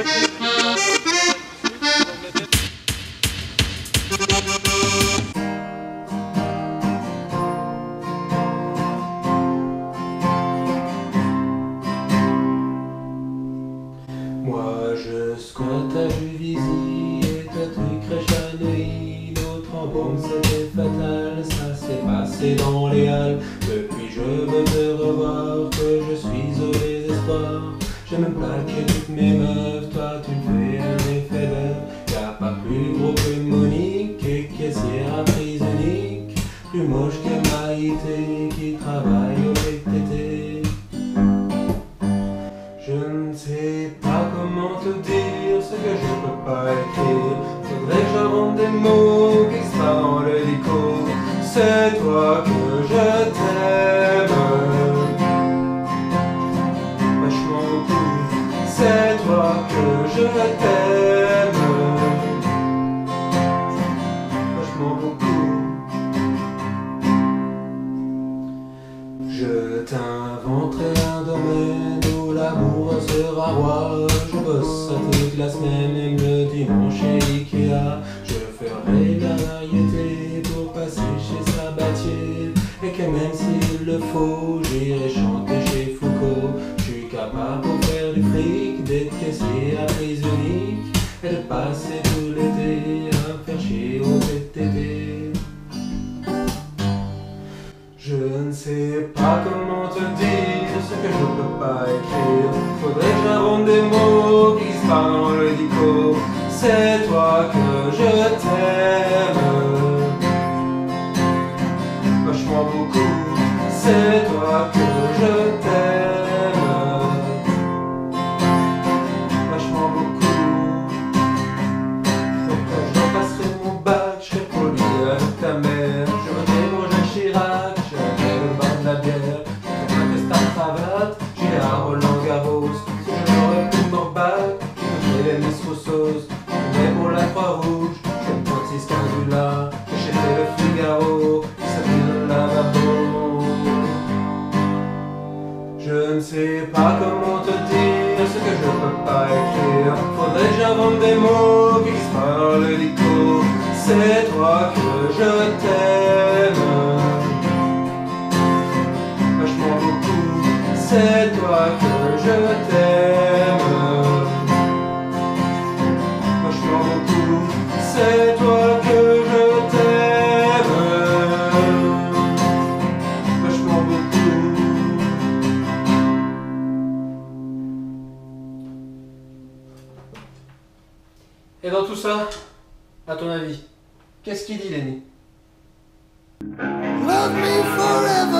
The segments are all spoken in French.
Moi je squatte à Juvisy et toi tu crèches à Neuilly. Notre embaume c'était fatal, ça s'est passé dans les halles. Depuis je veux te revoir, que je suis au désespoir. J'ai même plaqué toutes mes meufs Que Maïté qui travaille au PTT. Je ne sais pas comment te dire ce que je peux pas écrire. Faudrait que j'invente des mots qui se dans le dico. C'est toi que je t'aime. Vachement beaucoup. C'est toi que je t'aime. Vachement beaucoup. L'amour sera roi. Je bosse toute la semaine et le dimanche chez Ikea. Je ferai la variété pour passer chez Sabatier. Et que même s'il le faut, j'irai chanter chez Foucault. Je suis capable pour faire du fric, d'être caissier à prise unique. Et de passer tout l'été à faire chier au PTT. Je ne sais pas comment pas écrire. Faudrait que j'invente des mots qui se parlent dans le dico. C'est toi que pour la Croix-Rouge, je fais le 36 Candula. J'achèterai le Figaro, s'appelle le lavabo. Je ne sais pas comment te dire ce que je peux pas écrire. Faudrait que j'invente des mots qui dans le dico. C'est toi que je t'aime. Vachement beaucoup. C'est toi que je t'aime. Et dans tout ça, à ton avis, qu'est-ce qu'il dit, Lenny Love me forever,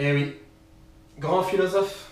Eh oui, grand philosophe